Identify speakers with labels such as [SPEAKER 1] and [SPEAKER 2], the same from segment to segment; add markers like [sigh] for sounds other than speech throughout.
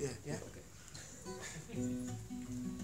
[SPEAKER 1] Yeah.
[SPEAKER 2] Yeah.
[SPEAKER 3] Okay. [laughs]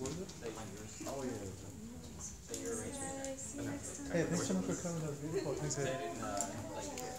[SPEAKER 1] Oh. Hey, thanks so much for coming. That was beautiful. Thanks.